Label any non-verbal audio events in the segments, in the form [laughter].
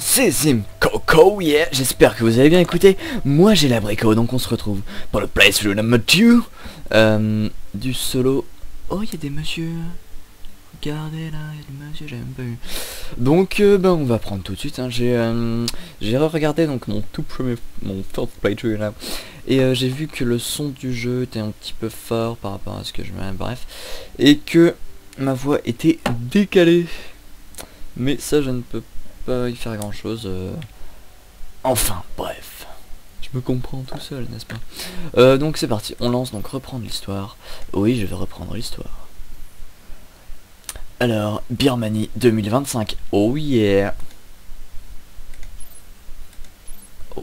C'est Zim Coco, yeah J'espère que vous avez bien écouté. Moi j'ai l'abricot, donc on se retrouve pour le playthrough number 2 euh, du solo. Oh, il y a des messieurs. Regardez là, il y a des messieurs, j'ai même pas eu. Donc, euh, ben, on va prendre tout de suite. hein. J'ai euh, regardé donc mon tout premier, mon first playthrough là. Et euh, j'ai vu que le son du jeu était un petit peu fort par rapport à ce que je me... Bref. Et que ma voix était décalée. Mais ça, je ne peux pas y faire grand chose. Enfin, bref. Je me comprends tout seul, n'est-ce pas? Euh, Donc c'est parti, on lance donc reprendre l'histoire. Oui, je vais reprendre l'histoire. Alors, Birmanie 2025. Oh yeah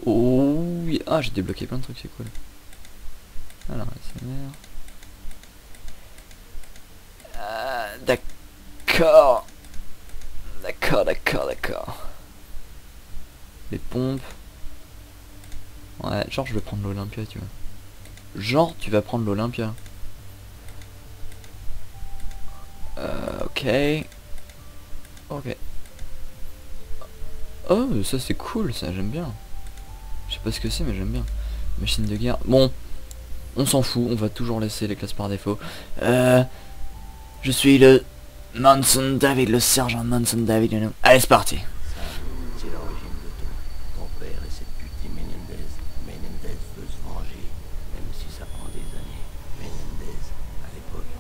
Oh yeah. Ah, j'ai débloqué plein de trucs, c'est cool. Alors, SMR. Ah, d'accord. D'accord, d'accord, d'accord. Les pompes. Ouais, genre je vais prendre l'Olympia, tu vois. Genre tu vas prendre l'Olympia. Euh, ok. Ok. Oh, ça c'est cool, ça j'aime bien. Je sais pas ce que c'est, mais j'aime bien. Machine de guerre. Bon, on s'en fout, on va toujours laisser les classes par défaut. Euh, je suis le Manson David, le sergent Manson David. you know. Allez, c'est parti. C'est l'origine de tout. Ton père et cette pute Menendez. Menendez veut se venger, même si ça prend des années. Menendez, à l'époque,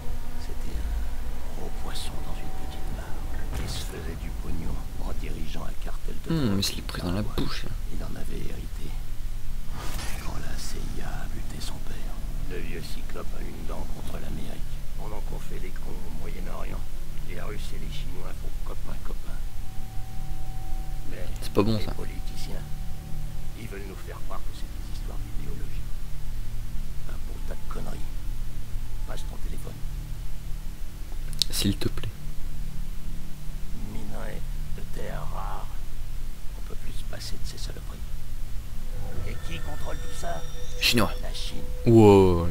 c'était un gros poisson dans une petite barre. Il se faisait du pognon en dirigeant un cartel de drogue mais se l'est pris dans la bouche. là. Il en avait hérité. Quand la CIA a buté son père, le vieux cyclope a une dent contre l'Amérique. Pendant qu'on fait les cons au Moyen-Orient, les Russes et les Chinois font copain-copain. Mais C'est pas bon les ça. politiciens, ils veulent nous faire croire que c'est des histoires d'idéologie. Un beau tas de conneries. Passe ton téléphone. S'il te plaît. Minerai de terre rare. On peut plus se passer de ces saloperies. Et qui contrôle tout ça? Chinois. La Chine. Wow.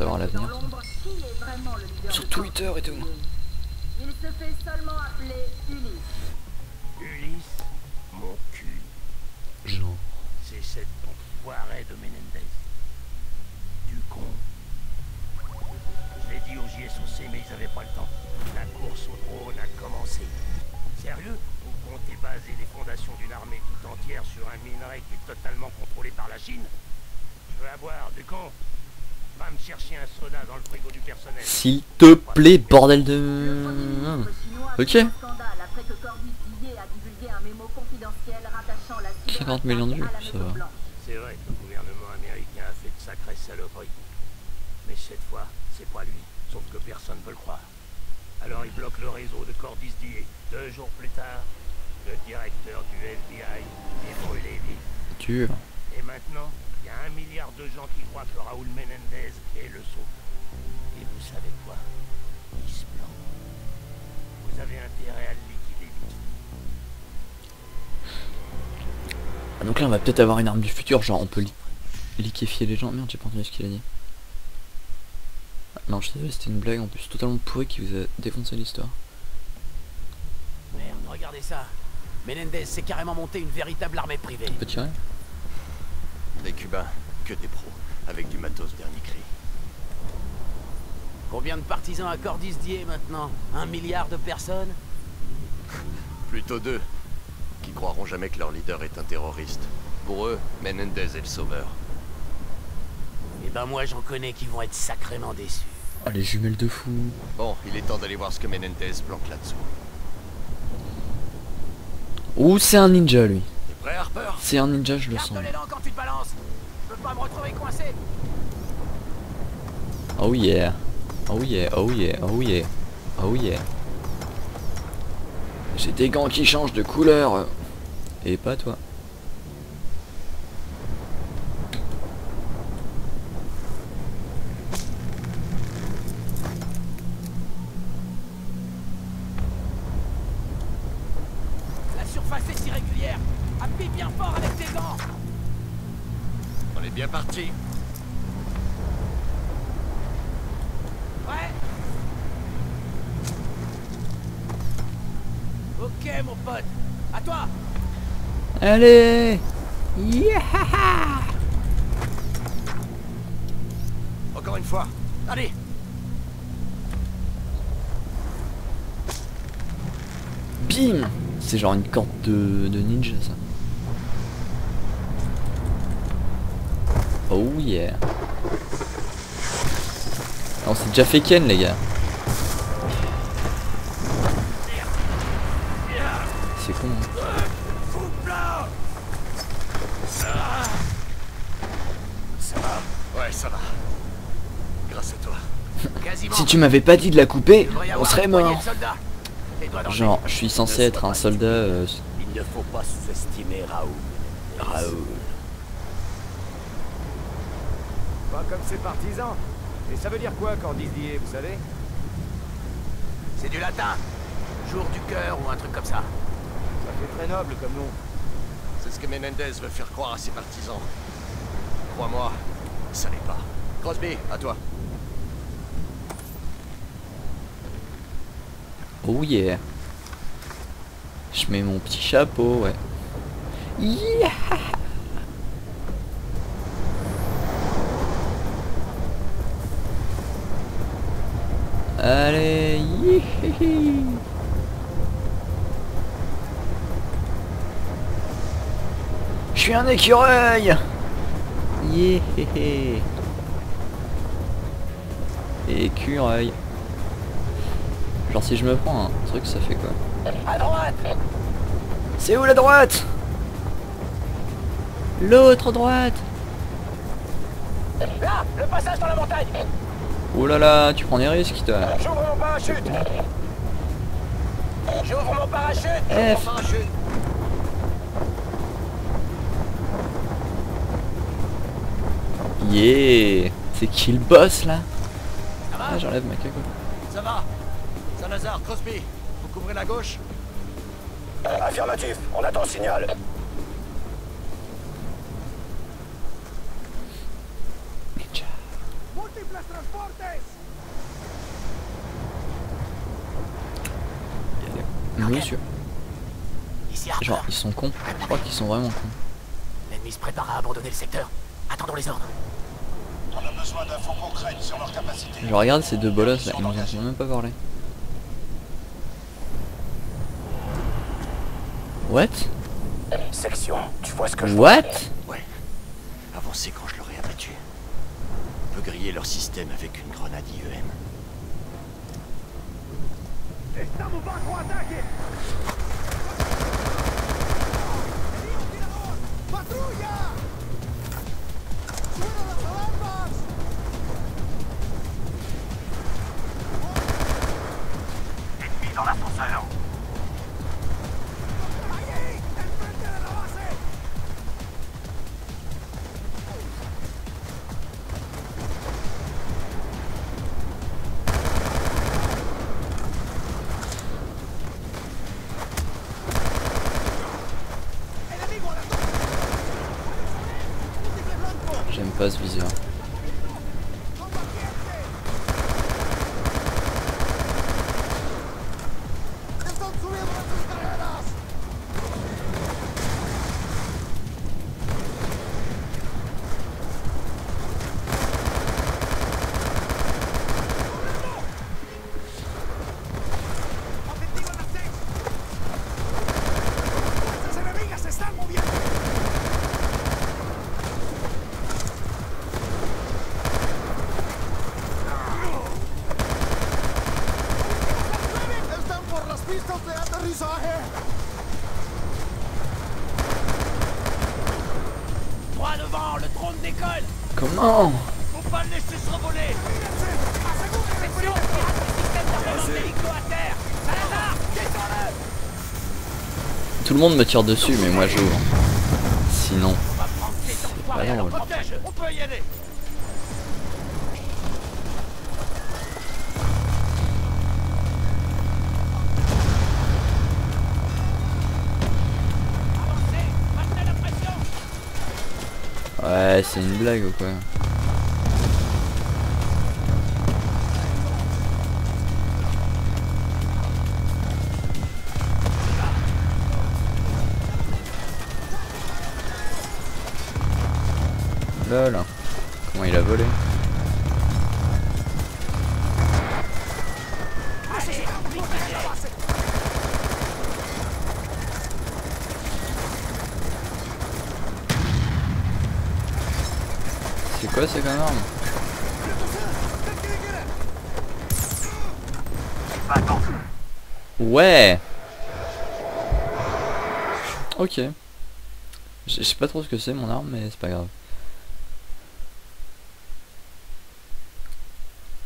Savoir Dans l'avenir. l'ombre, qui est vraiment le leader Sur Twitter et tout. Il se fait seulement appeler Ulysse. Ulysse, mon cul, Genre. c'est cet enfoiré de Menendez. Du con. Je l'ai dit au JSOC, mais ils avaient pas le temps. La course au drone a commencé. Sérieux? Vous comptez baser les fondations d'une armée tout entière sur un minerai qui est totalement contrôlé par la Chine? Je veux avoir du con. S'il te plaît, bordel de... Le Ok. fait un scandale après que Cordis Billet a divulgué un mémo confidentiel rattachant la 50 millions de vues, cyberattaque à la ça Maison va. Blanche. C'est vrai que le gouvernement américain a fait de sacrées saloperies. Mais cette fois, c'est pas lui. Sauf que personne ne veut le croire. Alors il bloque le réseau de Cordis Dier. Deux jours plus tard, le directeur du FBI est brûlé vif. Dur. Et maintenant, y a un milliard de gens qui croient que Raoul Menendez est le sauve. Et vous savez quoi? Il se plante. Vous avez intérêt à le liquider vite. Ah, donc là, on va peut-être avoir une arme du futur, genre on peut li liquéfier les gens. Merde, j'ai pas entendu ce qu'il a dit. Ah, non, je suis désolé, c'était une blague en plus totalement pourrie qui vous a défoncé l'histoire. Merde, regardez ça. Menendez s'est carrément monté une véritable armée privée. On peut tirer? Des Cubains, que des pros, avec du matos dernier cri. Combien de partisans à Cordis Dier maintenant Un milliard de personnes [laughs] Plutôt deux, qui croiront jamais que leur leader est un terroriste. Pour eux, Menendez est le sauveur. Eh ben moi j'en connais qui vont être sacrément déçus. Ah, les jumelles de fou. Bon, il est temps d'aller voir ce que Menendez planque là-dessous. Ouh, c'est un ninja lui. T'es prêt, Harper? C'est un ninja, je le sens. Oh yeah. Oh yeah, oh yeah, oh yeah. Oh yeah. J'ai des gants qui changent de couleur. Et pas toi. Allez Yeah Encore une fois. Allez Bim C'est genre une corde de, de ninja ça. Oh yeah. On s'est déjà fait ken les gars. Tu m'avais pas dit de la couper, on serait mort. Genre, je suis censé être un soldat. euh, Il ne faut pas sous-estimer Raoul. Raoul. Pas comme ses partisans. Et ça veut dire quoi, Cordislier, vous savez? C'est du latin. Jour du cœur ou un truc comme ça. Ça fait très noble comme nom. C'est ce que Menendez veut faire croire à ses partisans. Crois-moi, ça l'est pas. Crosby, à toi. Oh yeah. Je mets mon petit chapeau, ouais. Yeah Allez, yihihi. Je suis un écureuil Yéhéhé Écureuil. Genre si je me prends un truc, ça fait quoi À droite. C'est où la droite? L'autre droite. Là Le passage dans la montagne. Oh là là, tu prends des risques toi. J'ouvre mon parachute. J'ouvre mon parachute. F. Mon parachute. Yeah. C'est qui le boss là? Ça va? Ah j'enlève ma cagoule. Ça va? Crosby, vous couvrez la gauche? Affirmatif, on attend le signal. Monsieur. Genre ils sont cons. Je crois qu'ils sont vraiment cons. L'ennemi se prépare à abandonner le secteur. Attendons les ordres. On a besoin d'infos concrètes sur leur capacité. Je regarde ces deux bolosses là, ils ont même pas parlé. What? Section, tu vois ce que je What? Ouais. Avancez quand je l'aurai abattu. On peut griller leur système avec une grenade IEM. dans J'aime pas ce viseur. Droit devant, le drone décolle Comment Faut pas le laisser se revoler Section, pirate le système d'armement d'hélico à terre Salazar, descends-le Tout le monde me tire dessus mais moi j'ouvre. Sinon. On va prendre ces enfoirés pas Ouais, c'est une blague ou quoi? Ok. Je sais pas trop ce que c'est mon arme, mais c'est pas grave.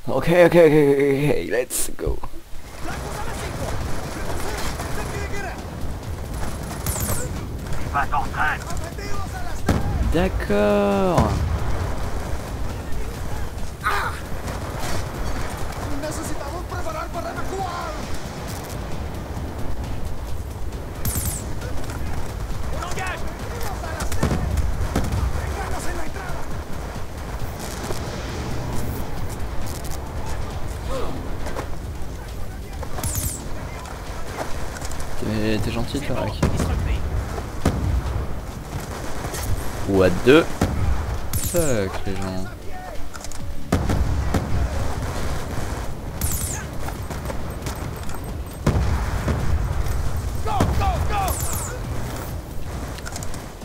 Ok, ok, ok, ok, let's go. D'accord. T'es t'es gentil, toi. Ou à deux. Fuck les gens.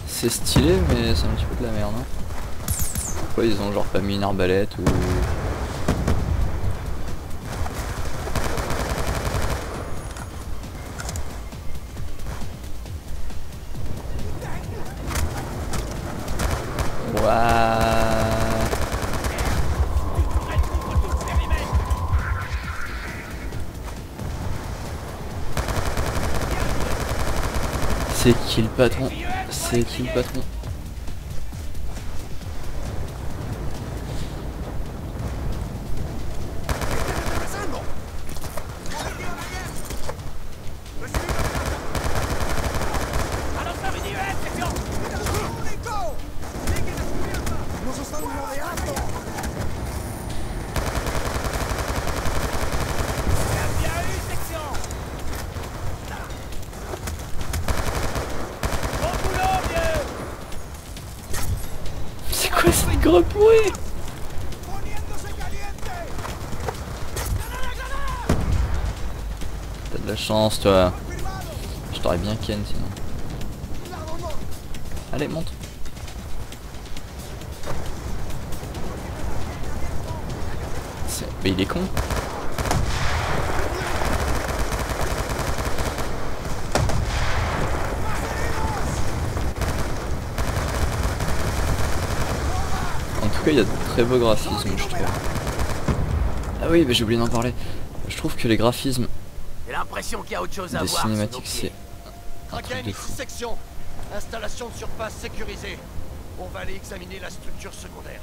C'est stylé, mais c'est un petit peu de la merde. Hein. Pourquoi ils ont genre pas mis une arbalète ou. Qui le patron C'est qui le patron ¡A los avenidas, sección! ¡Bien eu, section Bon boulot, vieux C'est T'as de la chance toi. Je t'aurais bien ken sinon. Allez monte. Mais il est con. Tout cas, il y a de très beaux graphismes, je trouve. Ah oui, mais j'ai oublié d'en parler. Je trouve que les graphismes l'impression qu'il y a autre chose à des voir. cinématiques, c'est un truc Kraken, de fou. section. Installation de surface sécurisée. On va aller examiner la structure secondaire.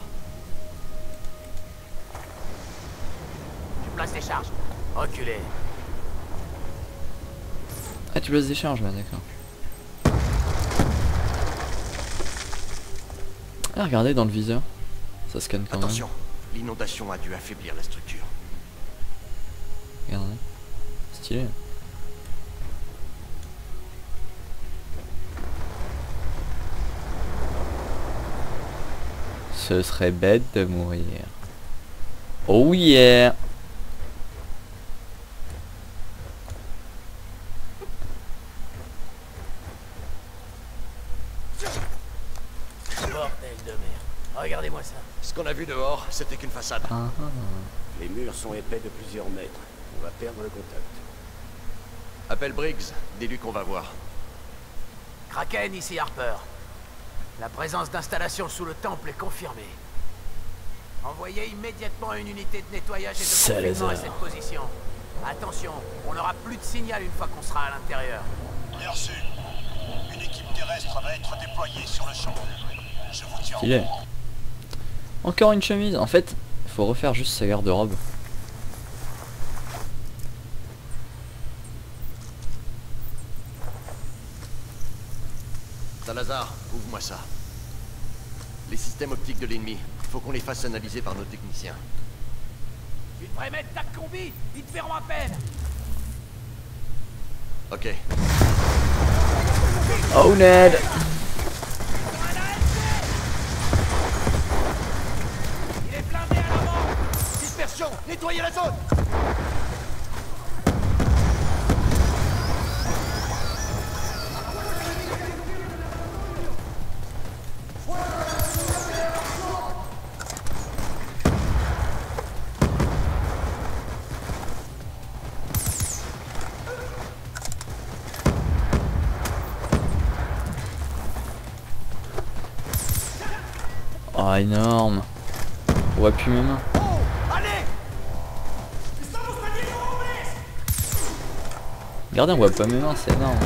Tu places les charges. Reculez. Ah, tu places des charges là, d'accord. Ah, regardez dans le viseur. Ça scanne quand Attention, l'inondation a dû affaiblir la structure. Regardez. Stylé. Ce serait bête de mourir. Oh yeah Bordel de merde. Regardez-moi ça. Ce qu'on a vu dehors, c'était qu'une façade. Ah, ah. Les murs sont épais de plusieurs mètres. On va perdre le contact. Appelle Briggs, dis-lui qu'on va voir. Kraken, ici Harper. La présence d'installations sous le temple est confirmée. Envoyez immédiatement une unité de nettoyage et de confinement à cette position. Attention, on n'aura plus de signal une fois qu'on sera à l'intérieur. Bien reçu. Une équipe terrestre va être déployée sur le champ. Je vous tiens au courant. Encore une chemise. En fait, faut refaire juste sa garde-robe. Salazar, ouvre-moi ça. Les systèmes optiques de l'ennemi. Faut qu'on les fasse analyser par nos techniciens. Tu devrais mettre ta combi Ils te feront à peine Ok. Oh Ned Dispersion Nettoyez la zone Oh énorme plus mes. Regardez on voit pas mes mains, c'est énorme.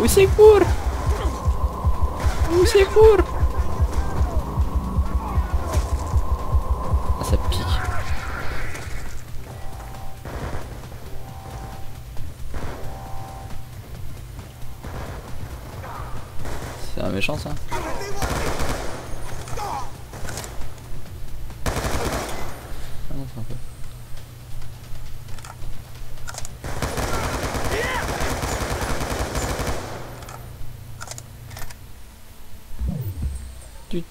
Court Où c'est court Ah ça pique. C'est un méchant ça Ah non, c'est un peu.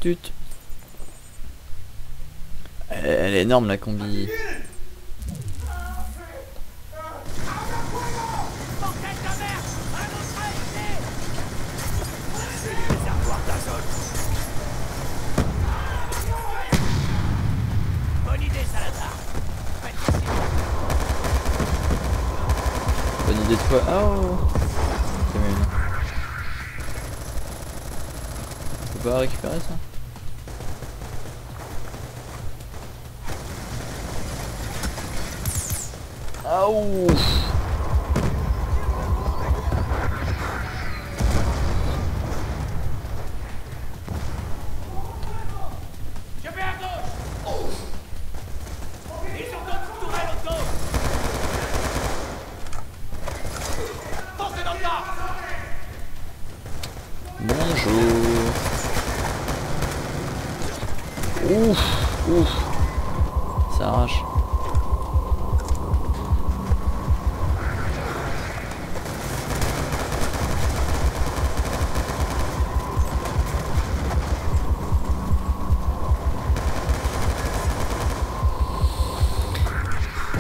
Tut. Elle, elle est énorme la combi. Bonne idée, de quoi Oh C'est mieux. On peut pas récupérer ça? Ouf, ouf. Ça arrache.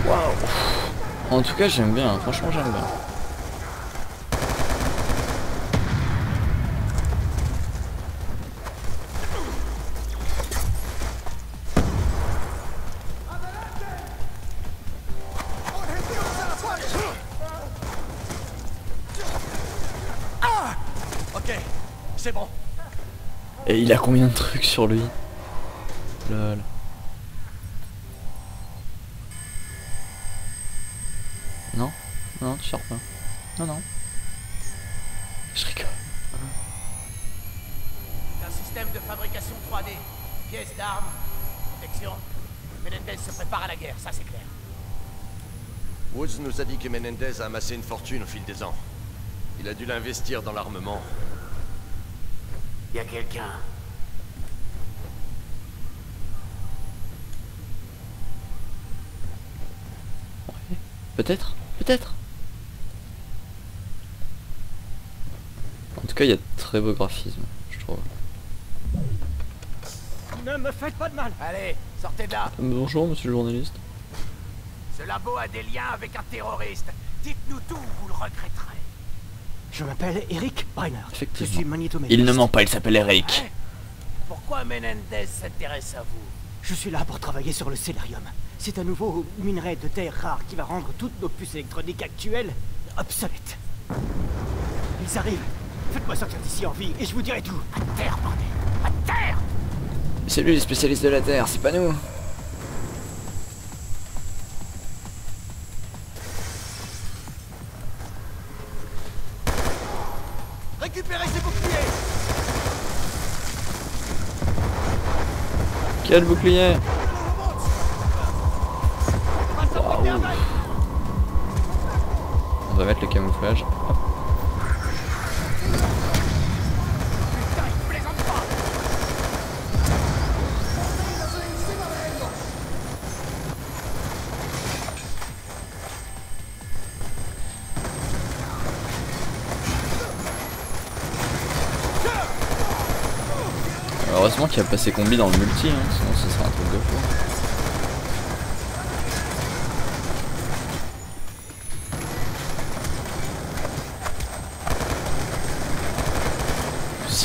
Waouh. En tout cas, j'aime bien. Franchement, j'aime bien. A combien de trucs sur lui? Lol. Non? Non, tu sors pas. Non, non. Je rigole. Un système de fabrication 3D. Pièces d'armes, protection. Menendez se prépare à la guerre, ça c'est clair. Woods nous a dit que Menendez a amassé une fortune au fil des ans. Il a dû l'investir dans l'armement. Y a quelqu'un. Peut-être Peut-être En tout cas, il y a de très beaux graphismes, je trouve. Ne me faites pas de mal Allez, sortez de là Bonjour, monsieur le journaliste. Ce labo a des liens avec un terroriste. Dites-nous tout, vous le regretterez. Je m'appelle Eric Breiner. Effectivement. Je suis magnétométriste. Il ne ment pas, il s'appelle Eric. Pourquoi Menendez s'intéresse à vous? Je suis là pour travailler sur le Cellarium. C'est un nouveau minerai de terre rare qui va rendre toutes nos puces électroniques actuelles obsolètes. Ils arrivent. Faites-moi sortir d'ici en vie et je vous dirai tout. À terre, bordel À terre C'est lui les spécialistes de la Terre, c'est pas nous. Récupérez ces boucliers Quel bouclier? Va mettre le camouflage. Heureusement qu'il n'y a pas ces combis dans le multi, hein, sinon ce serait un truc de fou.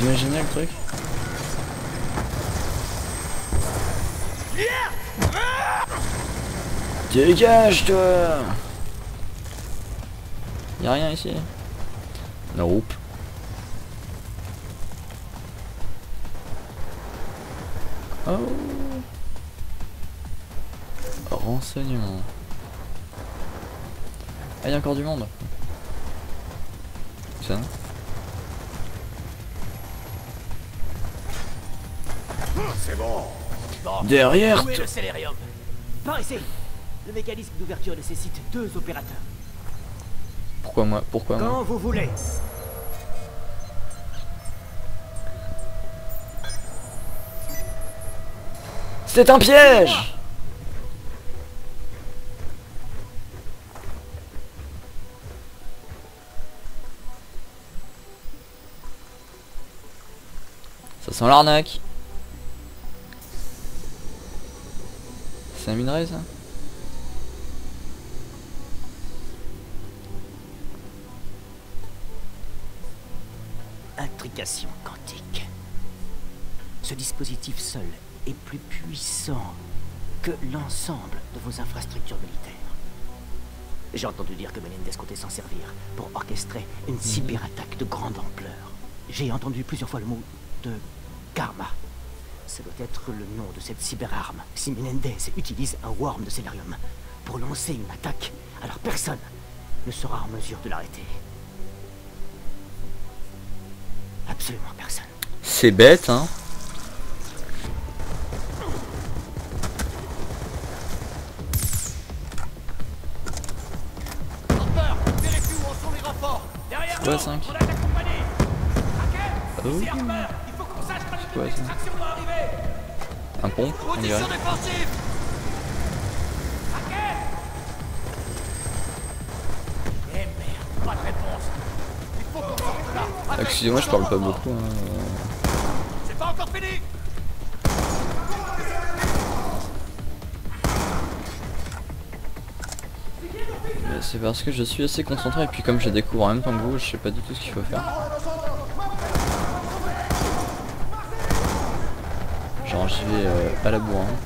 Imaginez le truc Dégage toi Y'a rien ici Nope. Oh Renseignement. Ah, il y a encore du monde. Ça C'est bon. Derrière Où est le Célérium? Par ici Le mécanisme d'ouverture nécessite deux opérateurs. Pourquoi moi Pourquoi moi? Quand vous voulez. C'est un piège Ça sent l'arnaque C'est un minerai ça Intrication quantique. Ce dispositif seul est plus puissant que l'ensemble de vos infrastructures militaires. J'ai entendu dire que Menendez comptait s'en servir pour orchestrer une cyberattaque de grande ampleur. J'ai entendu plusieurs fois le mot de karma. Ça doit être le nom de cette cyberarme. Si Menendez utilise un worm de Célarium pour lancer une attaque, alors personne ne sera en mesure de l'arrêter. Absolument personne. C'est bête hein quoi, nous, cinq on a accompagné Oh, Ici Harper, il faut qu'on sache quand quoi, ça un pompe on Eh Ah, Excusez-moi je parle pas beaucoup hein. C'est pas encore fini. Mais C'est parce que je suis assez concentré et puis comme je découvre en même temps que vous, je sais pas du tout ce qu'il faut faire. Genre j'y vais euh, à la bourre. hein.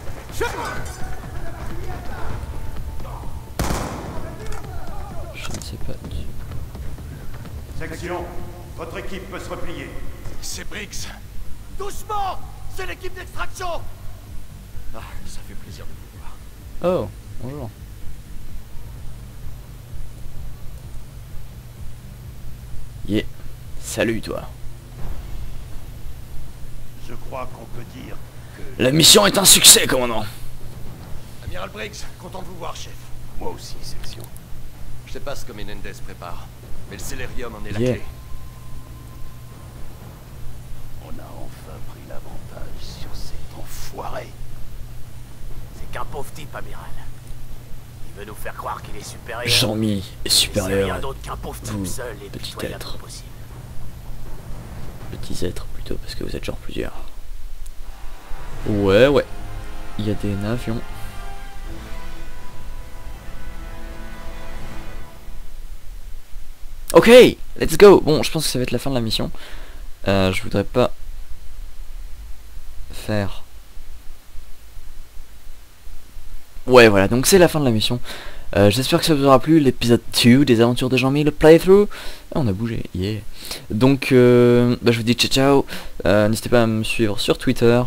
Je ne sais pas. Section, votre équipe peut se replier. C'est Briggs. Doucement C'est l'équipe d'extraction Ah, ça fait plaisir de vous voir. Oh, bonjour. Yeah, salut toi. Je crois qu'on peut dire La mission est un succès, commandant. Amiral Briggs, content de vous voir, chef. Moi aussi, section. Je sais pas ce que Menendez prépare, mais le Célérium en est la Yeah. clé. On a enfin pris l'avantage sur cet enfoiré. C'est qu'un pauvre type, amiral. Il veut nous faire croire qu'il est supérieur. Jean-Mi est C'est supérieur rien d'autre qu'un pauvre type vous, seul et petit être. possible. petits êtres plutôt, parce que vous êtes genre plusieurs. Ouais, ouais. Il y a des avions. Ok, let's go. Bon, je pense que ça va être la fin de la mission. Euh, je voudrais pas faire. Ouais, voilà. Donc c'est la fin de la mission. Euh, J'espère que ça vous aura plu, l'épisode 2 des aventures de Jean-Mi, le playthrough. Ah, on a bougé, yeah. Donc, euh, bah, je vous dis ciao ciao. Euh, N'hésitez pas à me suivre sur Twitter.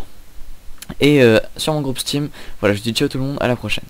Et euh, sur mon groupe Steam. Voilà, je dis ciao tout le monde, à la prochaine.